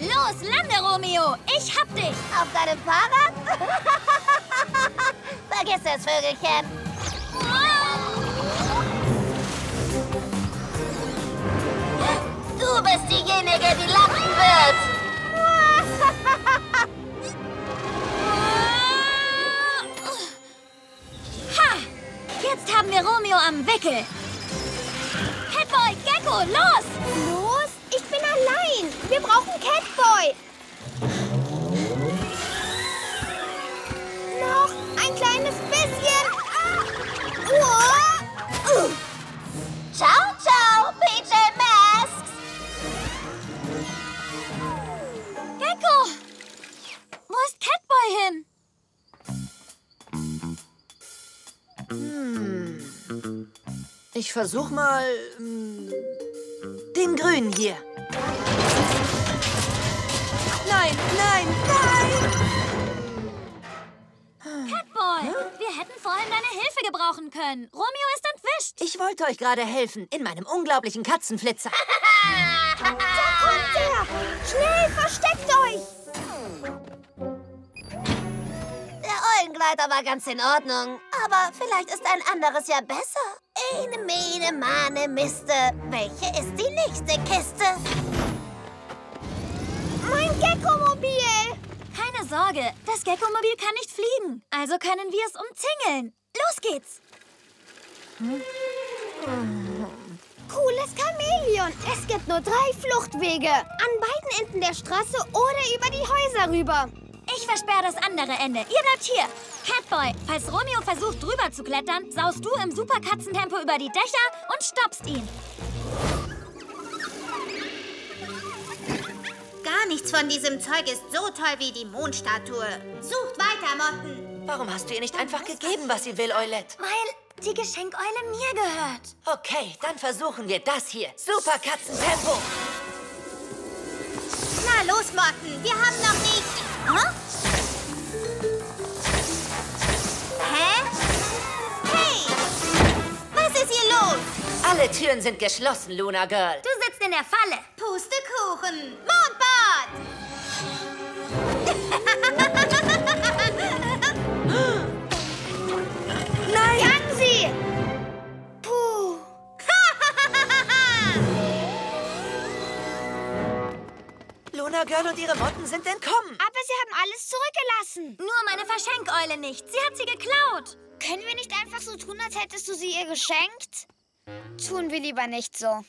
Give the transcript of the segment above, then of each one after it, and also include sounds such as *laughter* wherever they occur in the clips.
Los, lande, Romeo! Ich hab dich! Auf deinem Fahrrad? *laughs* Vergiss es, Vögelchen. Du bist diejenige, die landen wird. *laughs* Ha! Jetzt haben wir Romeo am Wickel. Catboy, Gecko, los! Los? Ich bin allein. Wir brauchen Catboy. Noch ein kleines bisschen. Uah. Ciao, ciao, PJ Masks. Gecko! Wo ist Catboy hin? Ich versuch mal... mm, den grünen hier. Nein, nein, nein! Catboy, wir hätten vorhin deine Hilfe gebrauchen können. Romeo ist entwischt. Ich wollte euch gerade helfen, in meinem unglaublichen Katzenflitzer. *laughs* Kommt her. Schnell, versteckt euch. Der Eulengleiter war ganz in Ordnung. Aber vielleicht ist ein anderes ja besser. Eine, mene, mane, miste. Welche ist die nächste Kiste? Mein Gecko-Mobil. Keine Sorge, das Gecko-Mobil kann nicht fliegen. Also können wir es umzingeln. Los geht's. Cooles Chamäleon. Es gibt nur drei Fluchtwege. An beiden Enden der Straße oder über die Häuser rüber. Ich versperre das andere Ende. Ihr bleibt hier. Catboy, falls Romeo versucht, drüber zu klettern, saust du im Superkatzentempo über die Dächer und stoppst ihn. Gar nichts von diesem Zeug ist so toll wie die Mondstatue. Sucht weiter, Motten. Warum hast du ihr nicht einfach gegeben, was sie will, Eulette? Weil die Geschenkeule mir gehört. Okay, dann versuchen wir das hier. Super Katzentempo. Na los, Motten. Wir haben noch nicht... Hä? Hä? Hey! Was ist hier los? Alle Türen sind geschlossen, Luna Girl. Du sitzt in der Falle. Pustekuchen. Mondbad. Luna Girl und ihre Motten sind entkommen. Aber sie haben alles zurückgelassen. Nur meine Verschenkeule nicht. Sie hat sie geklaut. Können wir nicht einfach so tun, als hättest du sie ihr geschenkt? Tun wir lieber nicht so.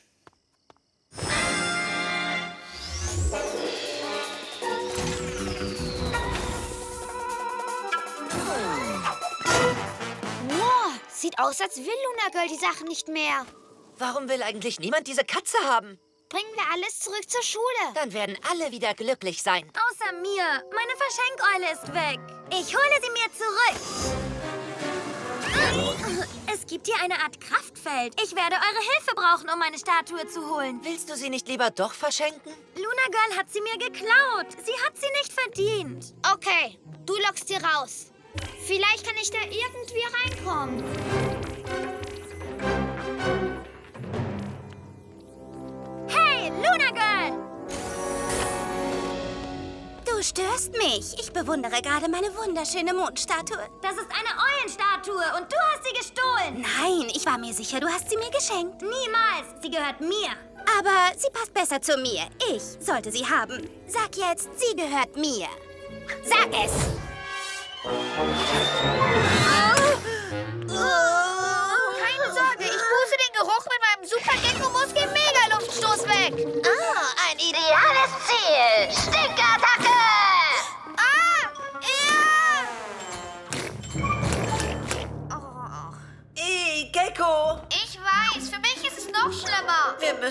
Wow, sieht aus, als will Luna Girl die Sachen nicht mehr. Warum will eigentlich niemand diese Katze haben? Bringen wir alles zurück zur Schule. Dann werden alle wieder glücklich sein. Außer mir. Meine Verschenkeule ist weg. Ich hole sie mir zurück. Es gibt hier eine Art Kraftfeld. Ich werde eure Hilfe brauchen, um meine Statue zu holen. Willst du sie nicht lieber doch verschenken? Luna Girl hat sie mir geklaut. Sie hat sie nicht verdient. Okay, du lockst sie raus. Vielleicht kann ich da irgendwie reinkommen. Luna Girl! Du störst mich. Ich bewundere gerade meine wunderschöne Mondstatue. Das ist eine Eulenstatue und du hast sie gestohlen. Nein, ich war mir sicher, du hast sie mir geschenkt. Niemals. Sie gehört mir. Aber sie passt besser zu mir. Ich sollte sie haben. Sag jetzt, sie gehört mir. Sag es!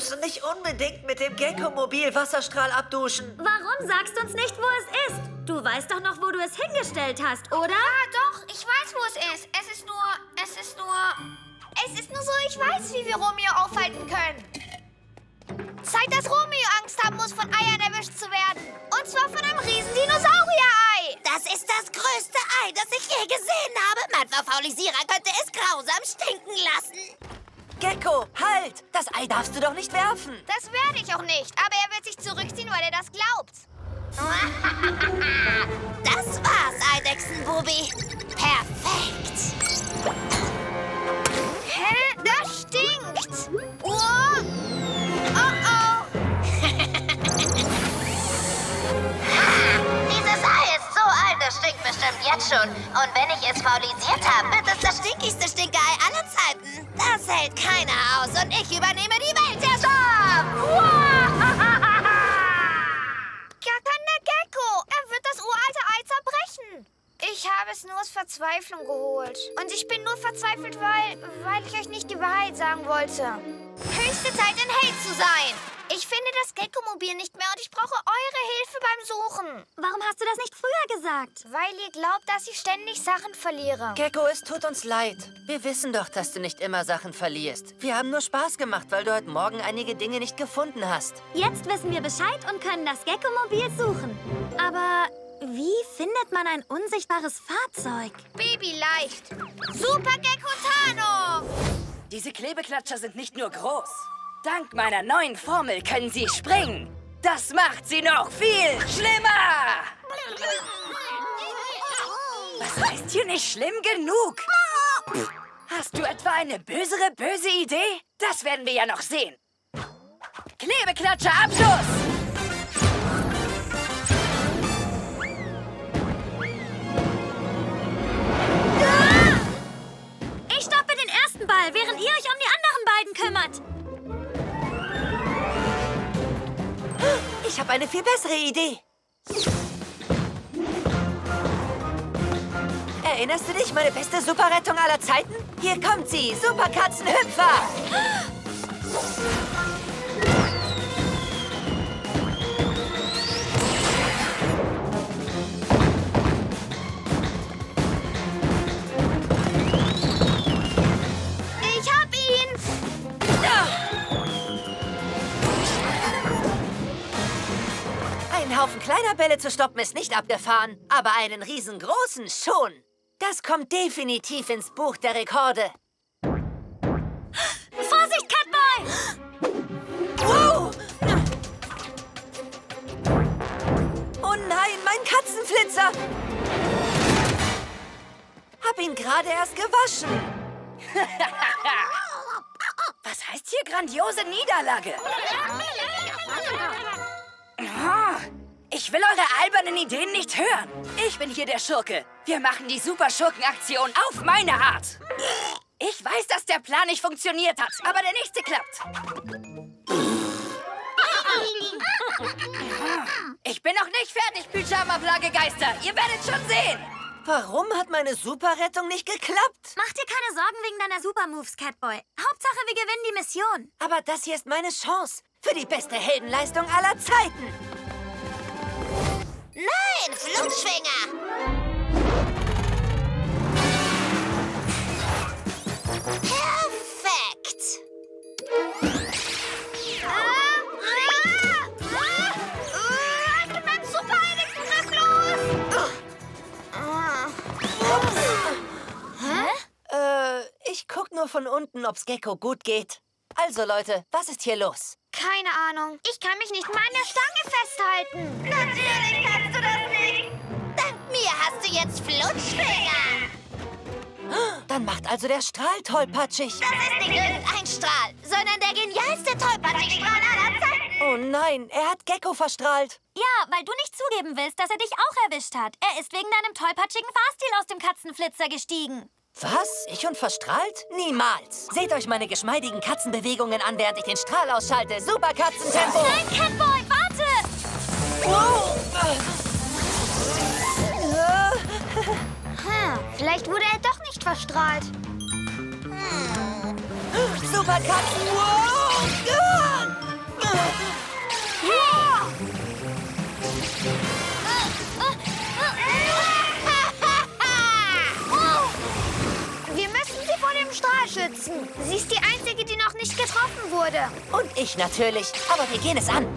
Müssen nicht unbedingt mit dem Gecko-Mobil Wasserstrahl abduschen. Warum sagst du uns nicht, wo es ist? Du weißt doch noch, wo du es hingestellt hast, oder? Ah, doch, ich weiß, wo es ist. Es ist nur, es ist nur... Es ist nur so, ich weiß, wie wir Romeo aufhalten können. Zeit, dass Romeo Angst haben muss, von Eiern erwischt zu werden. Und zwar von einem riesen Dinosaurier-Ei. Das ist das größte Ei, das ich je gesehen habe. Mein Verfaulisierer könnte es grausam stinken lassen. Gecko, halt! Das Ei darfst du doch nicht werfen. Das werde ich auch nicht. Aber er wird sich zurückziehen, weil er das glaubt. *laughs* Das war's, Eidechsenbubi. Perfekt. Hä? Das stinkt. Oh, oh. oh. *laughs* Dieses Ei ist so alt, das stinkt bestimmt jetzt schon. Und wenn ich es faulisiert habe, wird es das stinkigste Stinkerei aller Zeiten. Das hält keiner aus und ich übernehme die Weltherrschaft. Der Gecko. Er wird das uralte Ei zerbrechen. Ich habe es nur aus Verzweiflung geholt. Und ich bin nur verzweifelt, weil, weil ich euch nicht die Wahrheit sagen wollte. Höchste Zeit, in Hate zu sein. Ich finde das Gecko-Mobil nicht mehr und ich brauche eure Hilfe beim Suchen. Warum hast du das nicht früher gesagt? Weil ihr glaubt, dass ich ständig Sachen verliere. Gecko, es tut uns leid. Wir wissen doch, dass du nicht immer Sachen verlierst. Wir haben nur Spaß gemacht, weil du heute Morgen einige Dinge nicht gefunden hast. Jetzt wissen wir Bescheid und können das Gecko-Mobil suchen. Aber wie findet man ein unsichtbares Fahrzeug? Baby leicht. Super Gecko-Tarnung. Diese Klebeklatscher sind nicht nur groß. Dank meiner neuen Formel können sie springen. Das macht sie noch viel schlimmer. Was heißt hier nicht schlimm genug? Hast du etwa eine bösere, böse Idee? Das werden wir ja noch sehen. Klebeklatscher Abschuss! Ersten Ball, während ihr euch um die anderen beiden kümmert. Ich habe eine viel bessere Idee. Erinnerst du dich, meine beste Superrettung aller Zeiten? Hier kommt sie, Superkatzenhüpfer! Einen Haufen kleiner Bälle zu stoppen ist nicht abgefahren, aber einen riesengroßen schon. Das kommt definitiv ins Buch der Rekorde. *gasps* Vorsicht, Catboy! *gasps* Wow! Oh nein, mein Katzenflitzer! Hab ihn gerade erst gewaschen. *laughs* Was heißt hier grandiose Niederlage? *laughs* Ah, Ich will eure albernen Ideen nicht hören. Ich bin hier der Schurke. Wir machen die Super-Schurken-Aktion auf meine Art. Ich weiß, dass der Plan nicht funktioniert hat, aber der nächste klappt. Ich bin noch nicht fertig, Pyjama-Plagegeister. Ihr werdet schon sehen. Warum hat meine Superrettung nicht geklappt? Mach dir keine Sorgen wegen deiner Supermoves, Catboy. Hauptsache, wir gewinnen die Mission. Aber das hier ist meine Chance für die beste Heldenleistung aller Zeiten. Ob's Gecko gut geht. Also, Leute, was ist hier los? Keine Ahnung. Ich kann mich nicht mal an der Stange festhalten. Natürlich kannst du das nicht! Dank mir hast du jetzt Flutschfinger! Dann macht also der Strahl tollpatschig. Das ist nicht irgendein Strahl, sondern der genialste Tollpatschigstrahl aller Zeiten! Oh nein, er hat Gecko verstrahlt. Ja, weil du nicht zugeben willst, dass er dich auch erwischt hat. Er ist wegen deinem tollpatschigen Fahrstil aus dem Katzenflitzer gestiegen. Was? Ich und verstrahlt? Niemals. Seht euch meine geschmeidigen Katzenbewegungen an, während ich den Strahl ausschalte. Super Katzentempo. Nein, Catboy, warte! Hm, vielleicht wurde er doch nicht verstrahlt. Super Katzen. Wir Sie ist die einzige, die noch nicht getroffen wurde. Und ich natürlich. Aber wir gehen es an.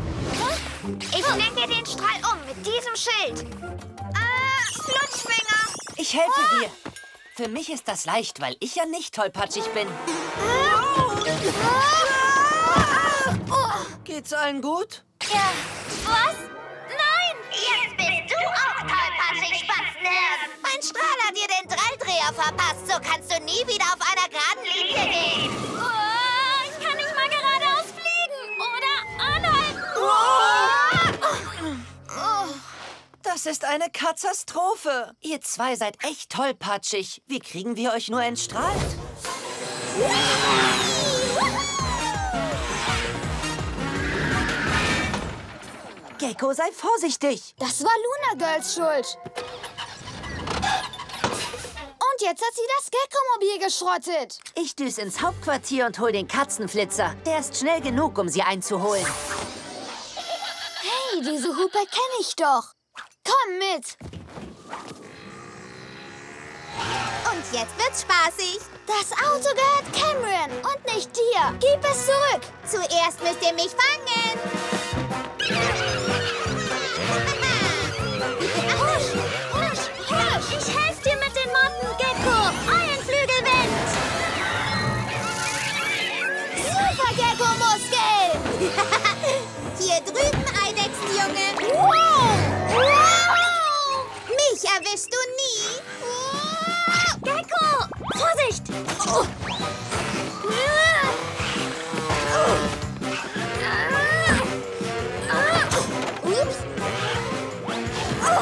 Ich lenke den Strahl um mit diesem Schild. Äh, Flutschfinger. Ich helfe dir. Für mich ist das leicht, weil ich ja nicht tollpatschig bin. Äh, Geht's allen gut? Ja. Was? Nein! Jetzt bist du auch tollpatschig. Mein Strahl hat dir den Dreidreher verpasst. So kannst du nie wieder auf einer geraden Linie gehen. Oh, ich kann nicht mal geradeaus fliegen oder anhalten. Das ist eine Katastrophe. Ihr zwei seid echt tollpatschig. Wie kriegen wir euch nur entstrahlt? Gecko, sei vorsichtig. Das war Luna Girls Schuld. Jetzt hat sie das Gecko-Mobil geschrottet. Ich düse ins Hauptquartier und hol den Katzenflitzer. Der ist schnell genug, um sie einzuholen. Hey, diese Hupe kenne ich doch. Komm mit. Und jetzt wird's spaßig. Das Auto gehört Cameron und nicht dir. Gib es zurück. Zuerst müsst ihr mich fangen. Erwischst du nie. Gecko, Vorsicht. Ups.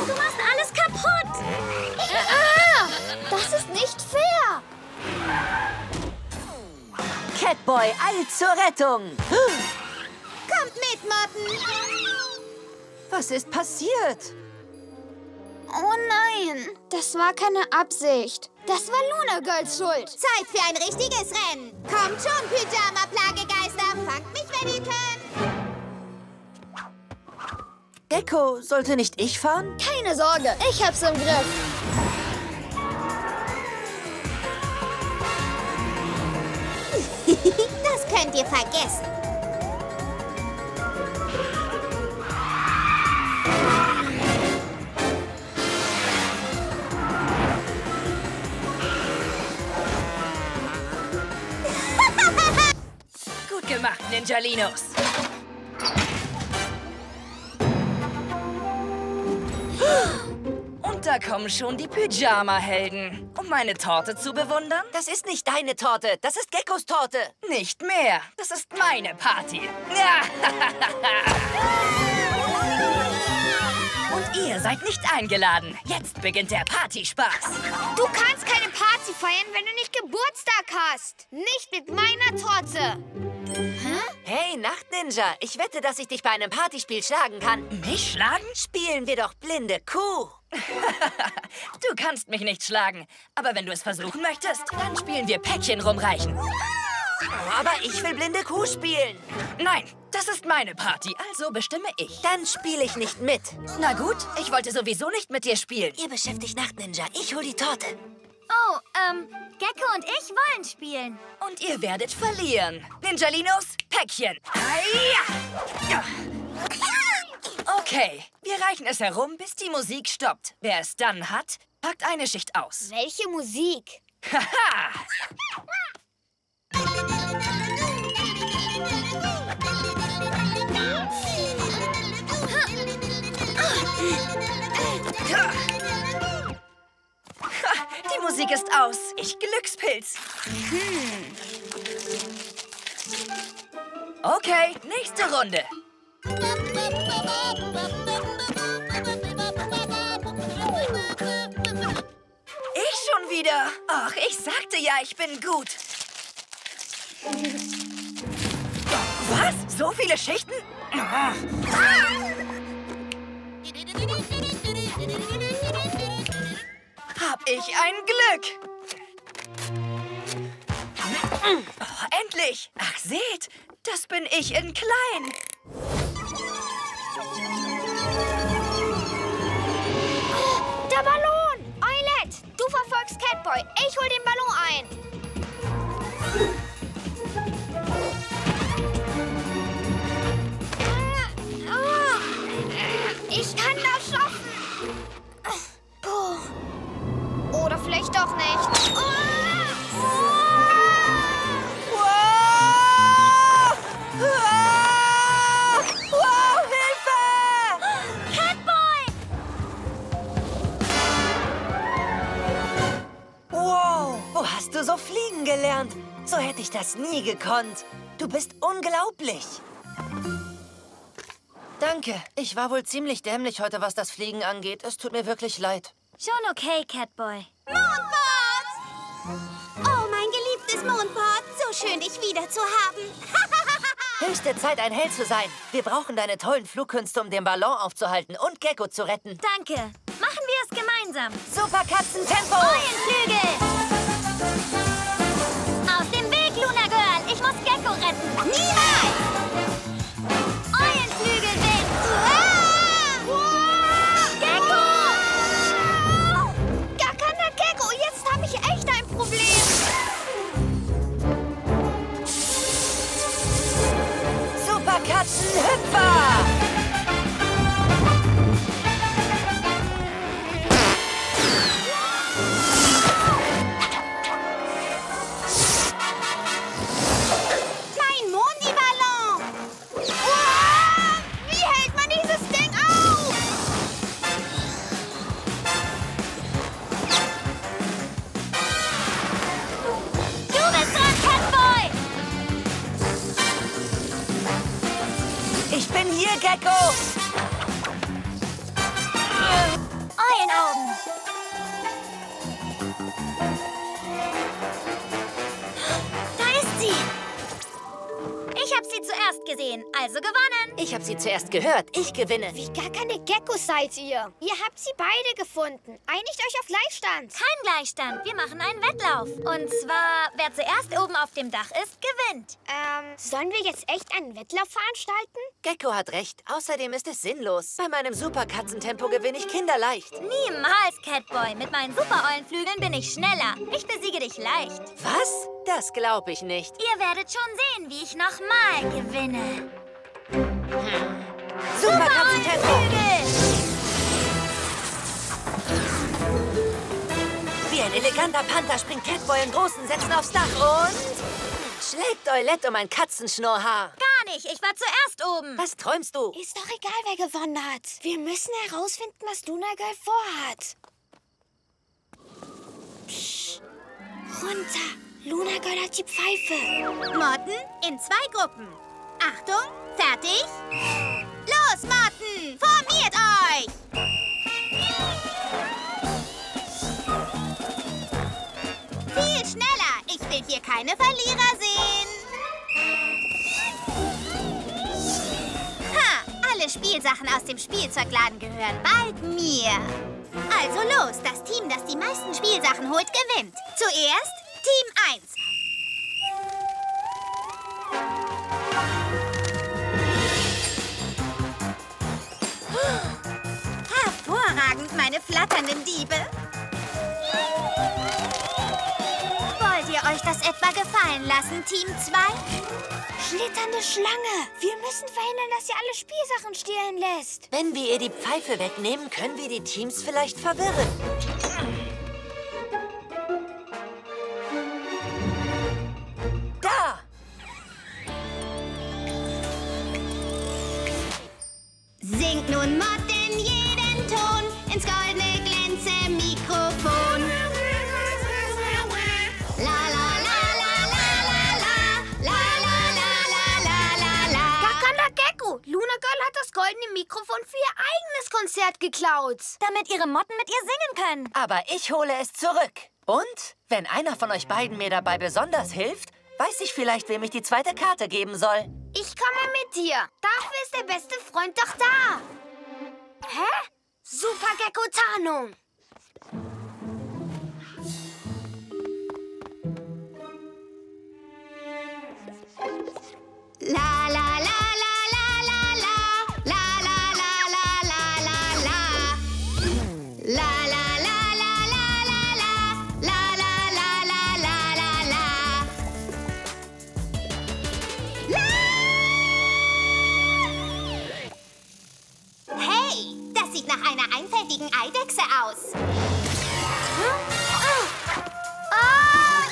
Du machst alles kaputt. Das ist nicht fair. Catboy, all zur Rettung. Kommt mit, Motten. Was ist passiert? Nein, das war keine Absicht. Das war Luna Girls Schuld. Zeit für ein richtiges Rennen. Kommt schon, Pyjama-Plagegeister. Fangt mich, wenn ihr könnt. Gecko, sollte nicht ich fahren? Keine Sorge, ich hab's im Griff. *laughs* Das könnt ihr vergessen. Ninjalinos. Und da kommen schon die Pyjama-Helden. Um meine Torte zu bewundern? Das ist nicht deine Torte, das ist Geckos Torte. Nicht mehr. Das ist meine Party. Ja. Und ihr seid nicht eingeladen. Jetzt beginnt der Partyspaß. Du kannst keine Party feiern, wenn du nicht Geburtstag hast. Nicht mit meiner Torte. Hey, Nachtninja, ich wette, dass ich dich bei einem Partyspiel schlagen kann. Mich schlagen? Spielen wir doch blinde Kuh. *laughs* Du kannst mich nicht schlagen. Aber wenn du es versuchen möchtest, dann spielen wir Päckchen rumreichen. Aber ich will blinde Kuh spielen. Nein, das ist meine Party, also bestimme ich. Dann spiele ich nicht mit. Na gut, ich wollte sowieso nicht mit dir spielen. Ihr beschäftigt Nachtninja, ich hol die Torte. Oh, ähm, Gecko und ich wollen spielen. Und ihr werdet verlieren. Ninjalinos, Päckchen. Hiya! Okay, wir reichen es herum, bis die Musik stoppt. Wer es dann hat, packt eine Schicht aus. Welche Musik? Haha! Die Musik ist aus. Ich Glückspilz. Hm. Okay, nächste Runde. Ich schon wieder. Ach, ich sagte ja, ich bin gut. Was? So viele Schichten? Ah. Hab ich ein Glück. Oh, endlich. Ach, seht, das bin ich in klein. Gekonnt. Du bist unglaublich. Danke. Ich war wohl ziemlich dämlich heute, was das Fliegen angeht. Es tut mir wirklich leid. Schon okay, Catboy. Mondbot! Oh, mein geliebtes Mondbot. So schön, dich wieder zu haben. *laughs* Höchste Zeit, ein Held zu sein. Wir brauchen deine tollen Flugkünste, um den Ballon aufzuhalten und Gecko zu retten. Danke. Machen wir es gemeinsam. Super Katzentempo! Eulenflügel! コが2枚 gesehen, also gewonnen. Ich habe sie zuerst gehört. Ich gewinne. Wie gar keine Geckos seid ihr. Ihr habt sie beide gefunden. Einigt euch auf Gleichstand. Kein Gleichstand, wir machen einen Wettlauf. Und zwar, wer zuerst oben auf dem Dach ist, gewinnt. Ähm, sollen wir jetzt echt einen Wettlauf veranstalten? Gecko hat recht. Außerdem ist es sinnlos. Bei meinem Super Katzentempo gewinne ich kinderleicht. Niemals, Catboy. Mit meinen Super-Eulenflügeln bin ich schneller. Ich besiege dich leicht. Was? Das glaube ich nicht. Ihr werdet schon sehen, wie ich nochmal gewinne. Super! Wie ein eleganter Panther springt Catboy in großen Sätzen aufs Dach und... Schlägt Eulette um ein Katzenschnurrhaar. Gar nicht, ich war zuerst oben. Was träumst du? Ist doch egal, wer gewonnen hat. Wir müssen herausfinden, was Luna Girl vorhat. Psst. Runter. Luna Girl hat die Pfeife. Motten in zwei Gruppen. Achtung, fertig? Los, Motten! Formiert euch! Viel schneller! Ich will hier keine Verlierer sehen! Ha! Alle Spielsachen aus dem Spielzeugladen gehören bald mir. Also los, das Team, das die meisten Spielsachen holt, gewinnt. Zuerst Team 1. meine flatternden Diebe. Wollt ihr euch das etwa gefallen lassen, Team 2? Schlitternde Schlange. Wir müssen verhindern, dass sie alle Spielsachen stehlen lässt. Wenn wir ihr die Pfeife wegnehmen, können wir die Teams vielleicht verwirren. Da! Singt nun Motten Mikrofon für ihr eigenes Konzert geklaut. Damit ihre Motten mit ihr singen können. Aber ich hole es zurück. Und wenn einer von euch beiden mir dabei besonders hilft, weiß ich vielleicht, wem ich die zweite Karte geben soll. Ich komme mit dir. Dafür ist der beste Freund doch da. Hä? Super Gecko Tarnung. Sieht nach einer einfältigen Eidechse aus. Oh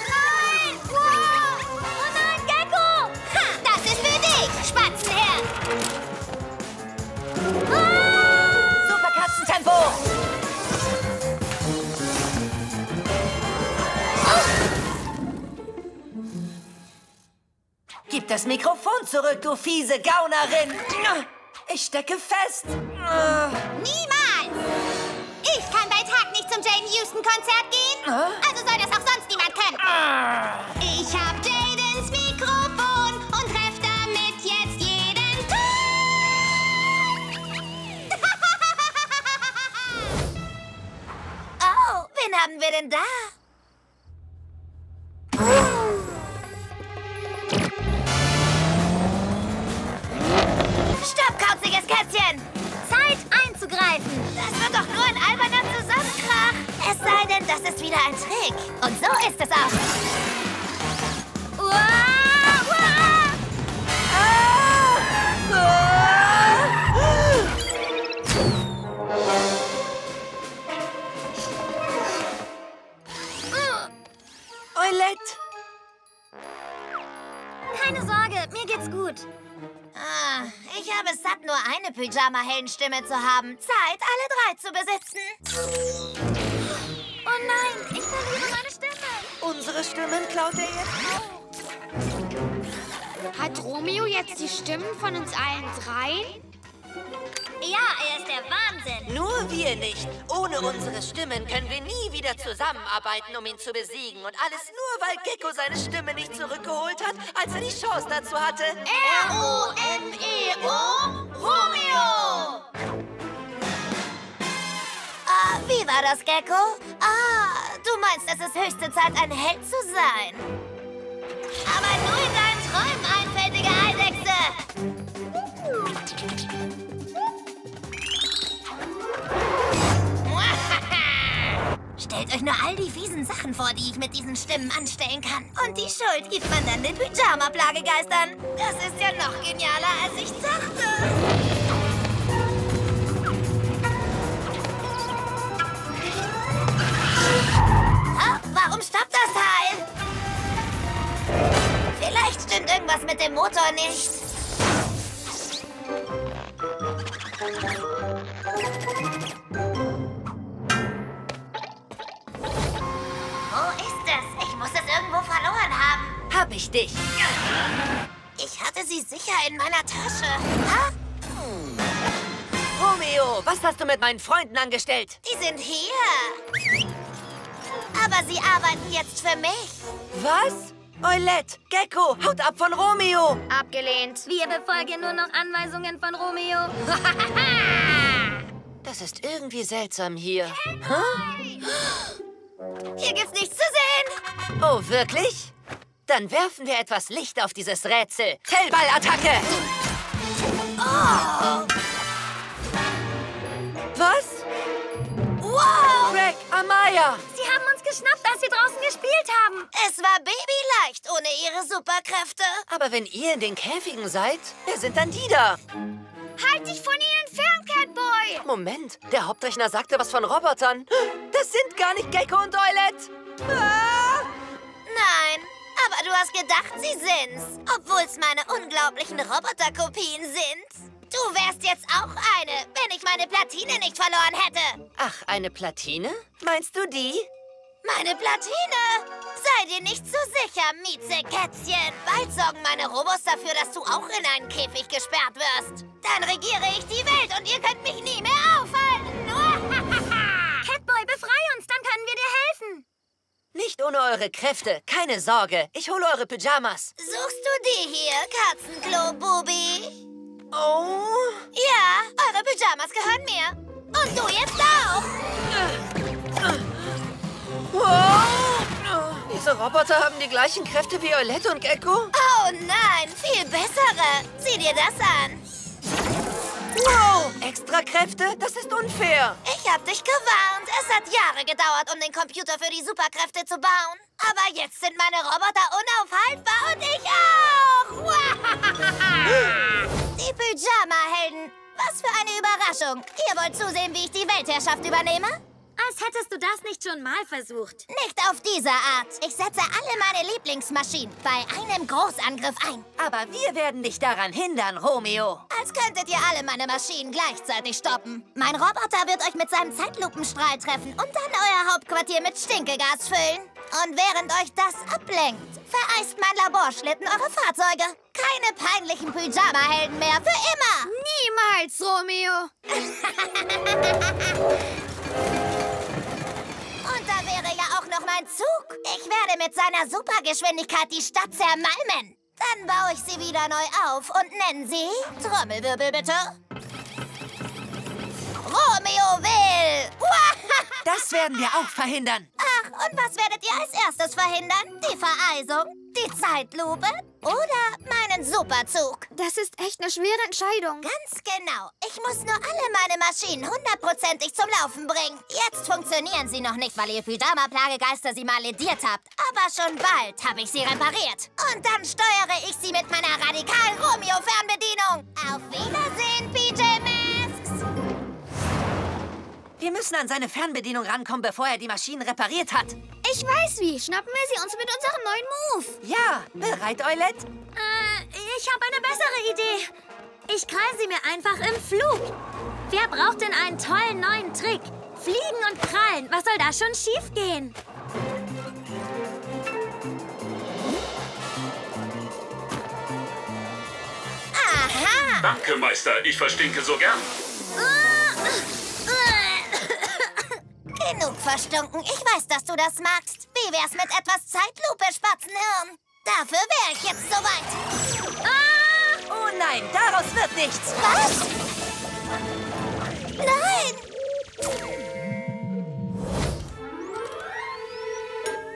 nein! Wow! Oh nein, Gecko! Ha, das ist für dich, Spatzenherr. Super Katzentempo! das Mikrofon zurück, du fiese Gaunerin! Ich stecke fest! Houston-Konzert gehen. Also soll das auch sonst niemand können. Ich hab Jadens Mikrofon und treff damit jetzt jeden Tag. *laughs* Oh, wen haben wir denn da? Wieder ein Trick. Und so ist es auch. Uah, uah. Eulette! Keine Sorge, mir geht's gut. Ah, ich habe es satt, nur eine Pyjama-Heldenstimme zu haben. Zeit, alle drei zu besitzen. Oh nein, ich verliere meine Stimme. Unsere Stimmen klaut er jetzt auch. Hat Romeo jetzt die Stimmen von uns allen dreien? Ja, er ist der Wahnsinn. Nur wir nicht. Ohne unsere Stimmen können wir nie wieder zusammenarbeiten, um ihn zu besiegen. Und alles nur, weil Gecko seine Stimme nicht zurückgeholt hat, als er die Chance dazu hatte. R-O-M-E-O, Romeo! Wie war das, Gecko? Ah, du meinst, es ist höchste Zeit, ein Held zu sein. Aber nur in deinen Träumen, einfältige Eidechse! *laughs* Stellt euch nur all die fiesen Sachen vor, die ich mit diesen Stimmen anstellen kann. Und die Schuld gibt man dann den Pyjama-Plagegeistern. Das ist ja noch genialer, als ich dachte. Stimmt irgendwas mit dem Motor nicht. Wo ist es? Ich muss es irgendwo verloren haben. Hab ich dich. Ich hatte sie sicher in meiner Tasche. Ha? Romeo, was hast du mit meinen Freunden angestellt? Die sind hier. Aber sie arbeiten jetzt für mich. Was? Eulette, Gecko, haut ab von Romeo! Abgelehnt. Wir befolgen nur noch Anweisungen von Romeo. *laughs* Das ist irgendwie seltsam hier. Hier gibt's nichts zu sehen. Oh, wirklich? Dann werfen wir etwas Licht auf dieses Rätsel. Tellballattacke! Oh. Was? Wow! Greg, Amaya! Sie haben uns geschnappt, als wir draußen gespielt haben. Es war babyleicht ohne ihre Superkräfte. Aber wenn ihr in den Käfigen seid, wer sind dann die da? Halt dich von ihnen fern, Catboy! Moment, der Hauptrechner sagte was von Robotern. Das sind gar nicht Gecko und Eulette. Ah! Nein, aber du hast gedacht, sie sind's. Obwohl es meine unglaublichen Roboterkopien sind. Du wärst jetzt auch eine, wenn ich meine Platine nicht verloren hätte. Ach, eine Platine? Meinst du die? Meine Platine! Sei dir nicht so sicher, Mieze-Kätzchen. Bald sorgen meine Robos dafür, dass du auch in einen Käfig gesperrt wirst. Dann regiere ich die Welt und ihr könnt mich nie mehr aufhalten. *laughs* Catboy, befrei uns, dann können wir dir helfen. Nicht ohne eure Kräfte, keine Sorge. Ich hole eure Pyjamas. Suchst du die hier, Katzenklo-Bubi? Oh. Ja, eure Pyjamas gehören mir. Und du jetzt auch. Diese Roboter haben die gleichen Kräfte wie Eulette und Gecko? Oh nein, viel bessere. Sieh dir das an. Wow! Extra Kräfte? Das ist unfair. Ich hab dich gewarnt. Es hat Jahre gedauert, um den Computer für die Superkräfte zu bauen. Aber jetzt sind meine Roboter unaufhaltbar und ich auch. Die Pyjama-Helden. Was für eine Überraschung. Ihr wollt zusehen, wie ich die Weltherrschaft übernehme? Als hättest du das nicht schon mal versucht. Nicht auf diese Art. Ich setze alle meine Lieblingsmaschinen bei einem Großangriff ein. Aber wir werden dich daran hindern, Romeo. Als könntet ihr alle meine Maschinen gleichzeitig stoppen. Mein Roboter wird euch mit seinem Zeitlupenstrahl treffen und dann euer Hauptquartier mit Stinkegas füllen. Und während euch das ablenkt, vereist mein Laborschlitten eure Fahrzeuge. Keine peinlichen Pyjama-Helden mehr, für immer. Niemals, Romeo. *laughs* mein Zug. Ich werde mit seiner Supergeschwindigkeit die Stadt zermalmen. Dann baue ich sie wieder neu auf und nennen sie... Trommelwirbel bitte. Romeo will! *laughs* Das werden wir auch verhindern. Ach, und was werdet ihr als erstes verhindern? Die Vereisung? Die Zeitlupe? Oder meinen Superzug? Das ist echt eine schwere Entscheidung. Ganz genau. Ich muss nur alle meine Maschinen hundertprozentig zum Laufen bringen. Jetzt funktionieren sie noch nicht, weil ihr Pyjama-Plagegeister sie mal lediert habt. Aber schon bald habe ich sie repariert. Und dann steuere ich sie mit meiner radikalen Romeo-Fernbedienung. Auf Wiedersehen, PJ! Wir müssen an seine Fernbedienung rankommen, bevor er die Maschinen repariert hat. Ich weiß wie. Schnappen wir sie uns mit unserem neuen Move. Ja, bereit, Eulette? Äh, ich habe eine bessere Idee. Ich krall sie mir einfach im Flug. Wer braucht denn einen tollen neuen Trick? Fliegen und krallen, was soll da schon schiefgehen? Aha! Danke, Meister. Ich verstinke so gern. Genug verstunken. Ich weiß, dass du das magst. Wie wär's mit etwas Zeitlupe, Spatzenhirn? Dafür wäre ich jetzt soweit. Oh nein, daraus wird nichts. Was? Nein!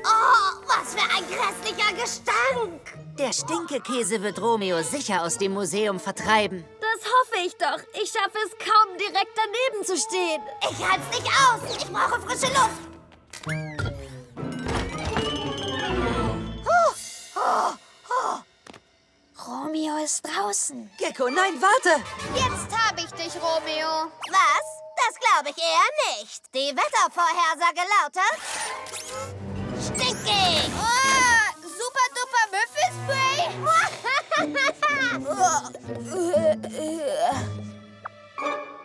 Oh, was für ein grässlicher Gestank! Der Stinkekäse wird Romeo sicher aus dem Museum vertreiben. Das hoffe ich doch. Ich schaffe es kaum, direkt daneben zu stehen. Ich halt's nicht aus! Ich brauche frische Luft! Romeo ist draußen. Gecko, nein, warte! Jetzt habe ich dich, Romeo. Was? Das glaube ich eher nicht. Die Wettervorhersage lautet... Stinkig! Oh, super duper Müffelspray.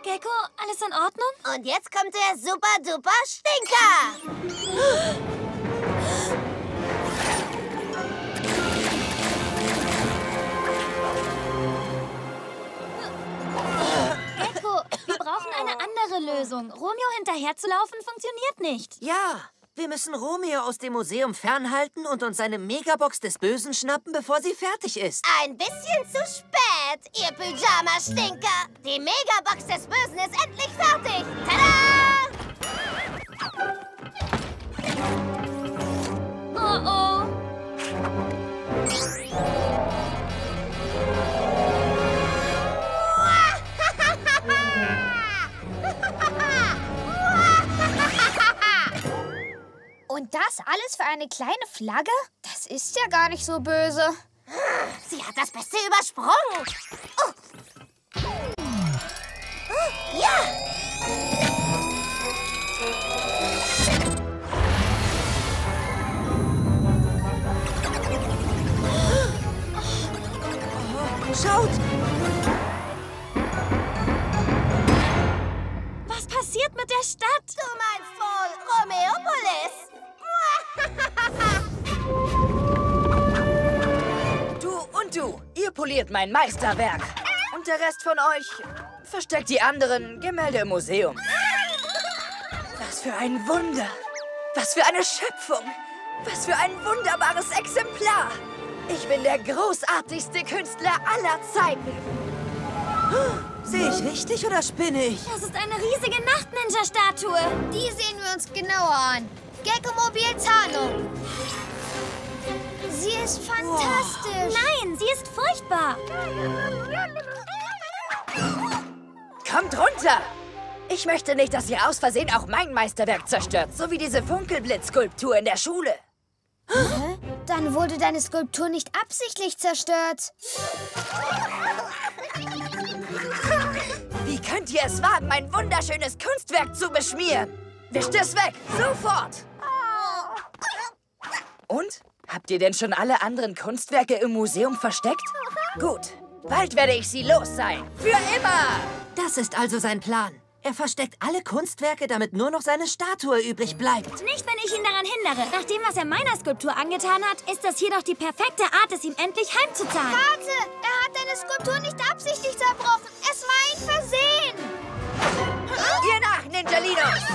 Gecko, alles in Ordnung? Und jetzt kommt der super-duper Stinker! Gecko, wir brauchen eine andere Lösung. Romeo hinterherzulaufen funktioniert nicht. Ja, wir müssen Romeo aus dem Museum fernhalten und uns seine Megabox des Bösen schnappen, bevor sie fertig ist. Ein bisschen zu spät, ihr Pyjama-Stinker! Die Megabox des Bösen ist endlich fertig! Tada! Alles für eine kleine Flagge? Das ist ja gar nicht so böse. Sie hat das Beste übersprungen! Oh. Oh, ja! Schaut! Was passiert mit der Stadt? Du meinst wohl Romeopolis? Ihr poliert mein Meisterwerk. Und der Rest von euch versteckt die anderen Gemälde im Museum. Was für ein Wunder. Was für eine Schöpfung. Was für ein wunderbares Exemplar. Ich bin der großartigste Künstler aller Zeiten. Sehe ich richtig oder spinne ich? Das ist eine riesige Nacht-Ninja-Statue. Die sehen wir uns genauer an. Gecko Mobil Tarnung. Sie ist fantastisch. Nein, sie ist furchtbar. Kommt runter! Ich möchte nicht, dass ihr aus Versehen auch mein Meisterwerk zerstört, so wie diese Funkelblitz-Skulptur in der Schule. Dann wurde deine Skulptur nicht absichtlich zerstört. Wie könnt ihr es wagen, mein wunderschönes Kunstwerk zu beschmieren? Wischt es weg, sofort! Und? Habt ihr denn schon alle anderen Kunstwerke im Museum versteckt? Gut, bald werde ich sie los sein. Für immer! Das ist also sein Plan. Er versteckt alle Kunstwerke, damit nur noch seine Statue übrig bleibt. Nicht, wenn ich ihn daran hindere. Nach dem, was er meiner Skulptur angetan hat, ist das hier doch die perfekte Art, es ihm endlich heimzuzahlen. Warte, er hat deine Skulptur nicht absichtlich zerbrochen. Es war ein Versehen. Ihr nach, Ninjalinos!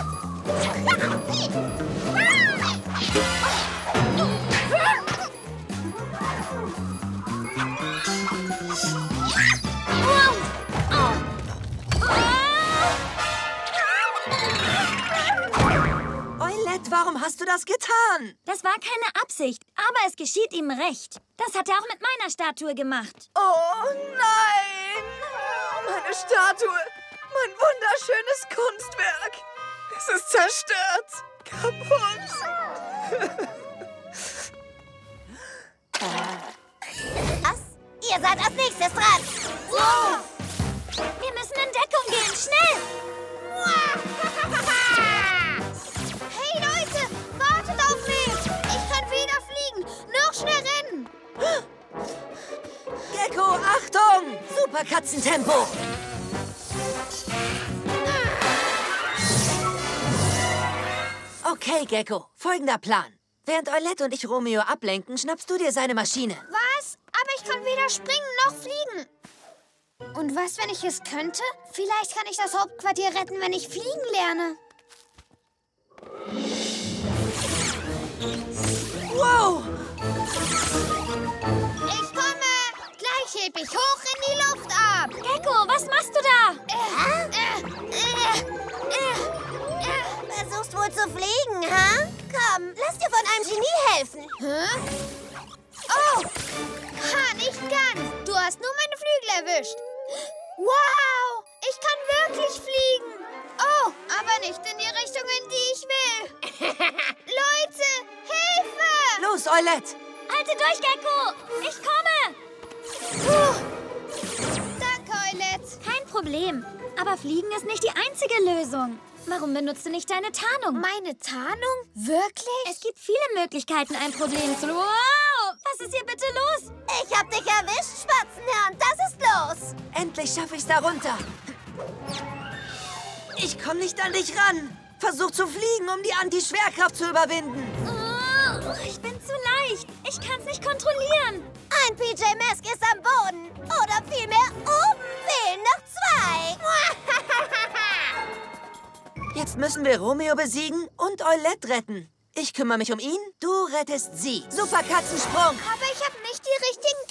*laughs* Warum hast du das getan? Das war keine Absicht, aber es geschieht ihm recht. Das hat er auch mit meiner Statue gemacht. Oh nein! Meine Statue! Mein wunderschönes Kunstwerk! Es ist zerstört! Kaputt! Was? Ihr seid als nächstes dran. Wir müssen in Deckung gehen, schnell! Hey Gecko, Achtung! Superkatzentempo! Okay, Gecko, folgender Plan. Während Eulette und ich Romeo ablenken, schnappst du dir seine Maschine. Was? Aber ich kann weder springen noch fliegen. Und was, wenn ich es könnte? Vielleicht kann ich das Hauptquartier retten, wenn ich fliegen lerne. Wow! Ich heb ich hoch in die Luft ab. Gecko, was machst du da? Äh, äh, äh, äh, äh. Versuchst wohl zu fliegen, ha? Komm, lass dir von einem Genie helfen. Hä? Oh! Ha, nicht ganz. Du hast nur meine Flügel erwischt. Wow! Ich kann wirklich fliegen. Oh, aber nicht in die Richtung, in die ich will. *laughs* Leute, Hilfe! Los, Eulette! Halte durch, Gecko! Ich komme! Puh. Danke, Eulette. Kein Problem. Aber Fliegen ist nicht die einzige Lösung. Warum benutzt du nicht deine Tarnung? Meine Tarnung? Wirklich? Es gibt viele Möglichkeiten, ein Problem zu... Wow! Was ist hier bitte los? Ich hab dich erwischt, Spatzenhirn. Das ist los. Endlich schaffe ich's da runter. Ich komme nicht an dich ran. Versuch zu fliegen, um die Anti-Schwerkraft zu überwinden. Ich bin zu leicht. Ich kann's nicht kontrollieren. Ein PJ Mask ist am Boden. Oder vielmehr oben fehlen noch zwei. *laughs* Jetzt müssen wir Romeo besiegen und Eulette retten. Ich kümmere mich um ihn, du rettest sie. Super Katzensprung. Aber ich habe nicht die richtigen